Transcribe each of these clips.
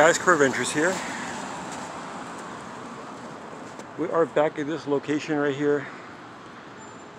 guys, Crow Adventures here. We are back at this location right here.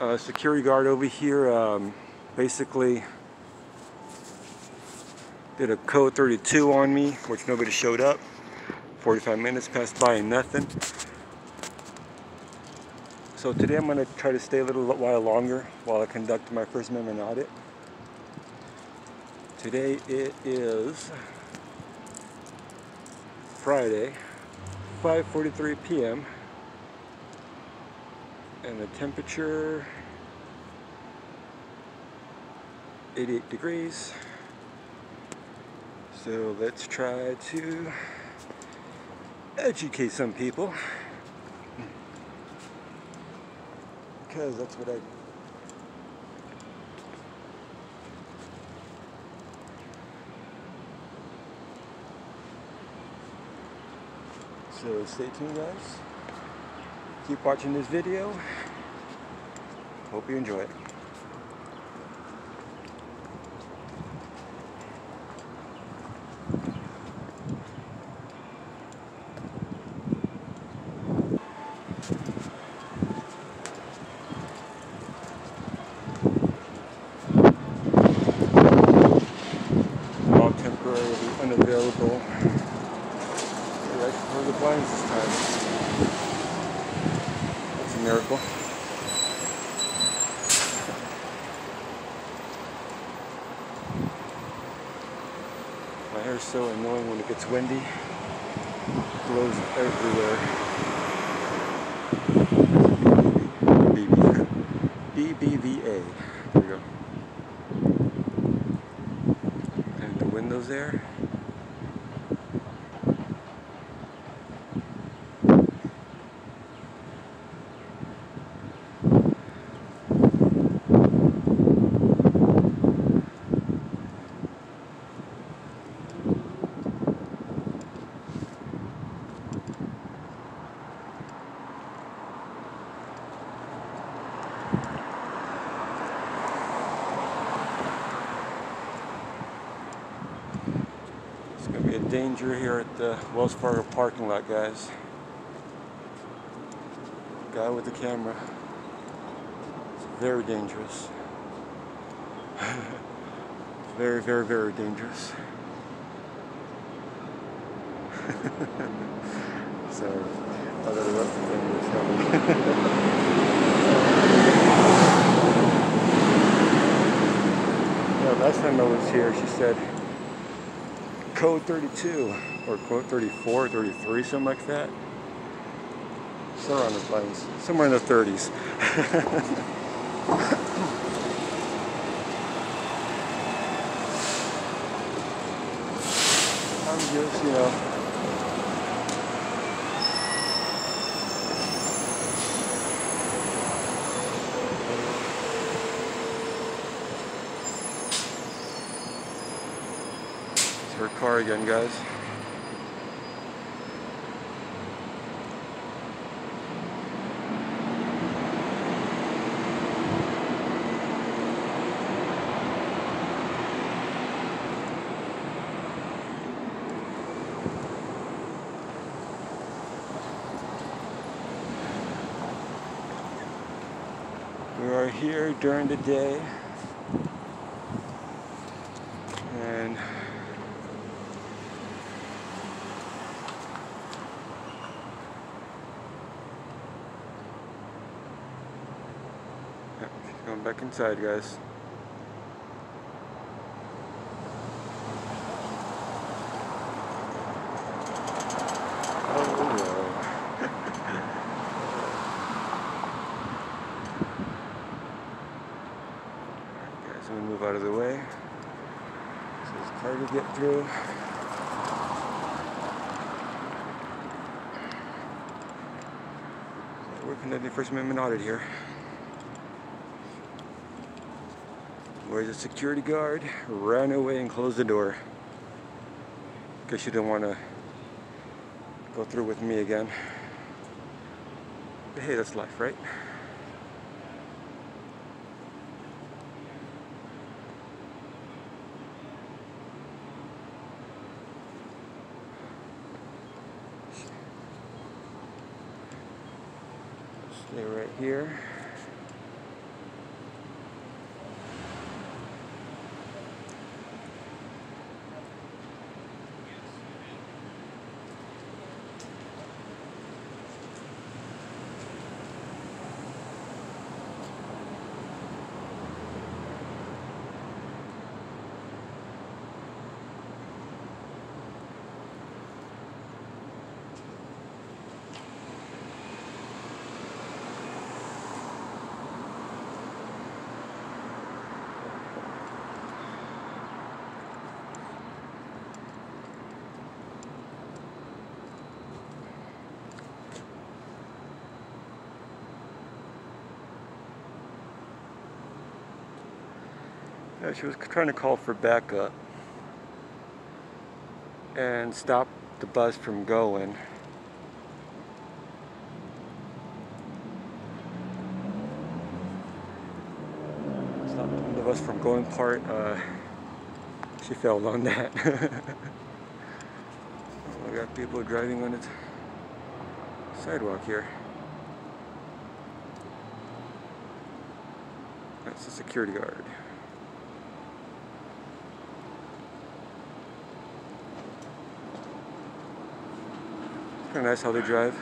Uh, security guard over here um, basically did a code 32 on me, which nobody showed up. 45 minutes passed by and nothing. So today I'm going to try to stay a little while longer while I conduct my First Amendment audit. Today it is Friday, 5.43 p.m. And the temperature, 88 degrees. So let's try to educate some people. Hmm. Because that's what I So stay tuned guys. Keep watching this video. Hope you enjoy it. Temporarily unavailable. Blinds this time. That's a miracle. My hair's so annoying when it gets windy. It blows everywhere. BBVA. There we go. And the windows there. It's gonna danger here at the Wells Fargo parking lot, guys. Guy with the camera. It's very dangerous. very, very, very dangerous. Sorry. I thought it was Yeah, last time I was here, she said code 32 or code 34, 33, something like that. Somewhere on the planes, somewhere in the 30s. I'm just, you know. It's her car again, guys. We are here during the day going back inside, guys. I'm gonna move out of the way. So this car to get through. So we're conducting First Amendment audit here. where the security guard ran away and closed the door because she didn't want to go through with me again. But hey, that's life, right? Stay right here. Yeah, she was trying to call for backup and stop the bus from going. Stop the bus from going part, uh, she failed on that. we got people driving on the sidewalk here. That's the security guard. Of nice how they drive.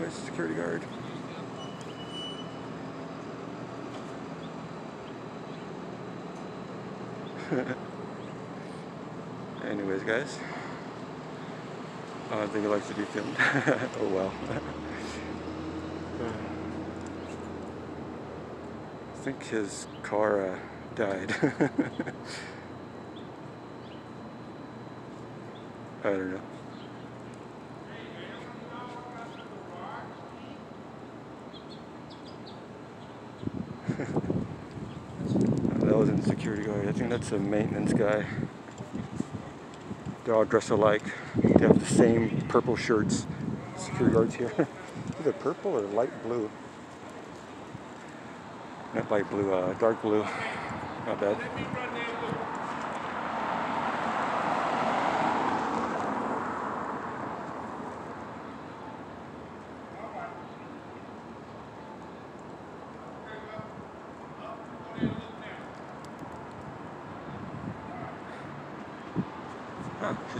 Nice security guard. Anyways, guys, I don't think he likes to be filmed. oh well. I think his car uh, died. I don't know. that wasn't a security guard. I think that's a maintenance guy. They're all dressed alike. They have the same purple shirts. Security guards here. Either purple or light blue. Not light blue, uh, dark blue. Not bad.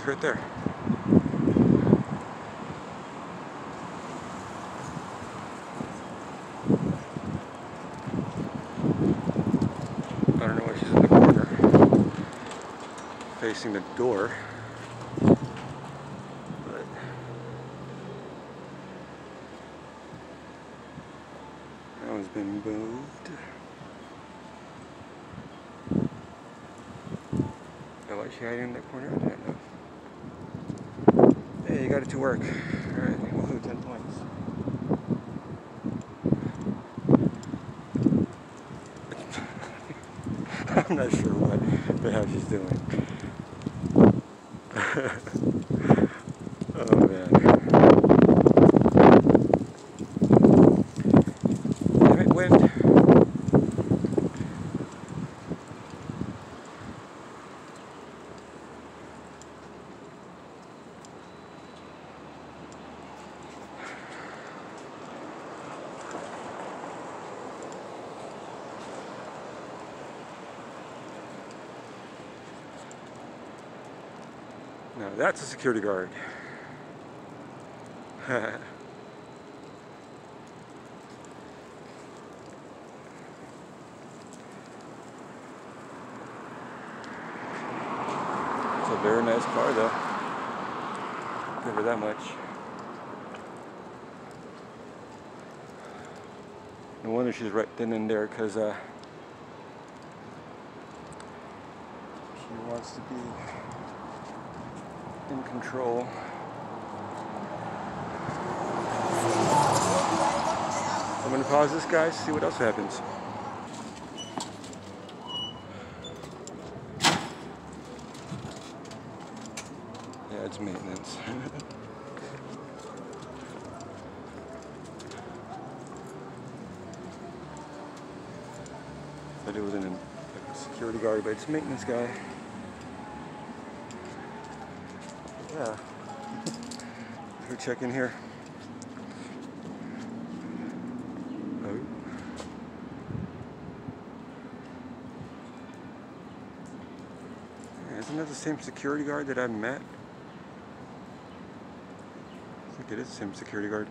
She's right there. I don't know why she's in the corner, facing the door. But that one's been moved. Is she hiding in that corner? It to work. Alright, woohoo, 10 points. I'm not sure what the hell she's doing. oh man. Now that's a security guard. it's a very nice car though. Her that much. No wonder she's right then and there because uh, she wants to be in control. I'm gonna pause this, guys, see what else happens. Yeah, it's maintenance. I do it in a security guard, but it's maintenance guy. Yeah. Go check in here. Oh. Isn't that the same security guard that I met? I think it is the same security guard.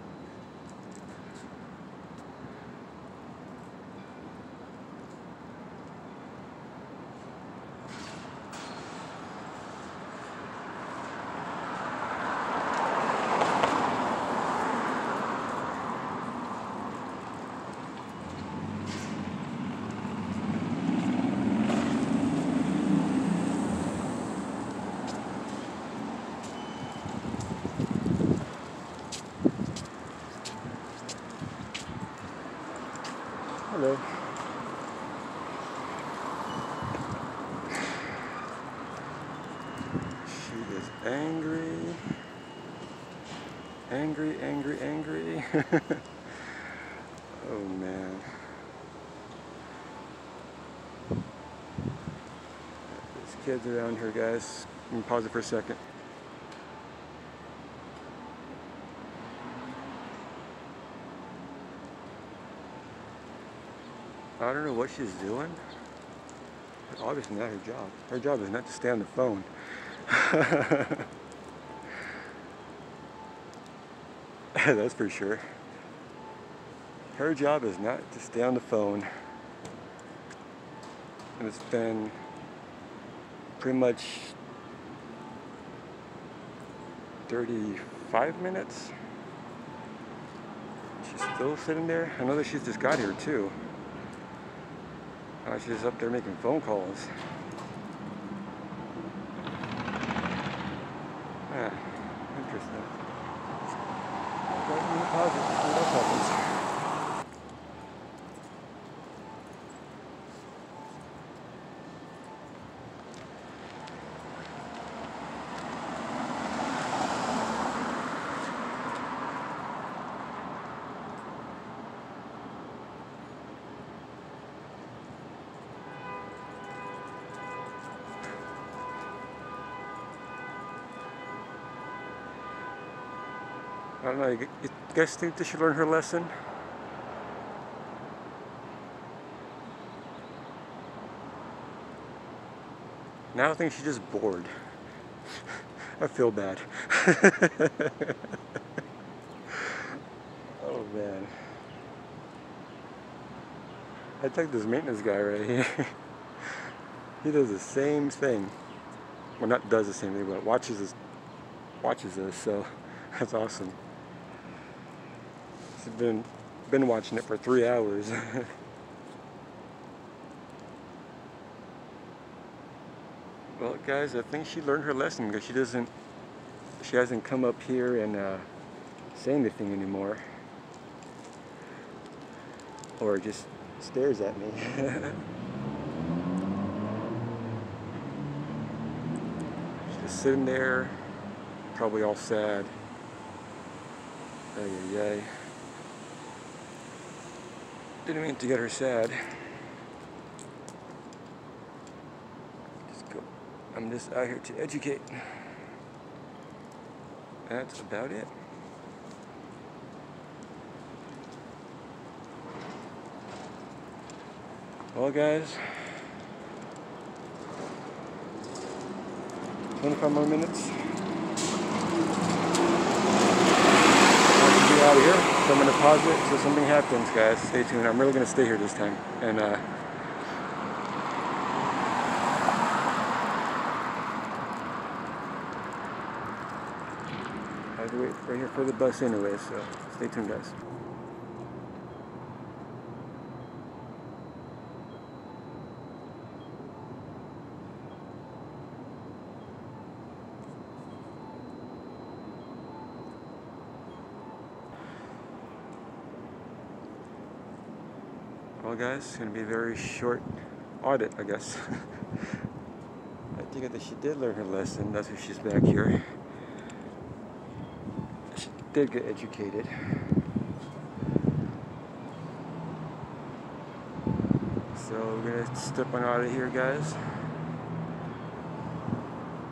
oh man. There's kids around here, guys. Me pause it for a second. I don't know what she's doing. But obviously not her job. Her job is not to stay on the phone. That's for sure. Her job is not to stay on the phone. And it's been pretty much 35 minutes. She's still sitting there. I know that she's just got here too. Oh, she's up there making phone calls. I don't know, you, you guys think that she learned her lesson? Now I think she's just bored. I feel bad. oh man. I took this maintenance guy right here. he does the same thing. Well, not does the same thing, but watches us, watches us. So that's awesome. He's been been watching it for three hours. well, guys, I think she learned her lesson because she doesn't, she hasn't come up here and uh, say anything anymore, or just stares at me. She's just sitting there, probably all sad. Ay. Didn't mean to get her sad. Just go. I'm just out here to educate. That's about it. Well, guys, 25 more minutes. I should be out of here. So I'm gonna pause it so something happens, guys. Stay tuned. I'm really gonna stay here this time. And uh, I have to wait right here for the bus anyway, so stay tuned, guys. Guys, it's going to be a very short audit, I guess. I think that she did learn her lesson. That's why she's back here. She did get educated. So we're gonna step on out of here, guys.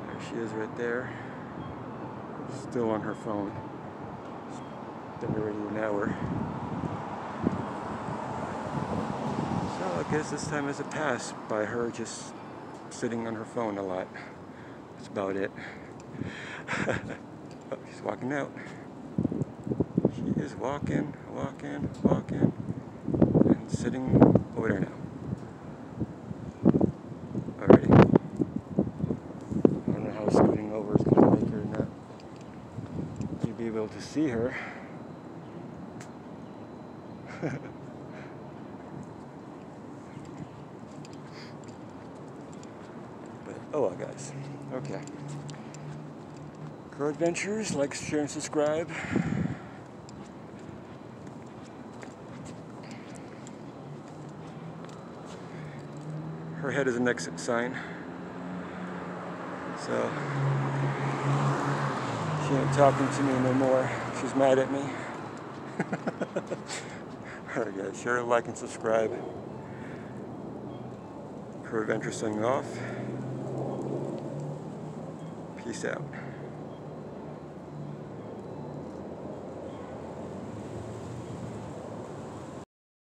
There she is right there. Still on her phone. It's been already an hour. So I guess this time has passed by her just sitting on her phone a lot. That's about it. oh, she's walking out. She is walking, walking, walking, and sitting over there now. Alrighty. I don't know how scooting over is going to make her not you be able to see her. but oh well, guys. Okay. Crow Adventures, like, share, and subscribe. Her head is an exit sign. So she ain't talking to me no more. She's mad at me. Alright guys, share, like, and subscribe. Her Adventure signing off. Peace out.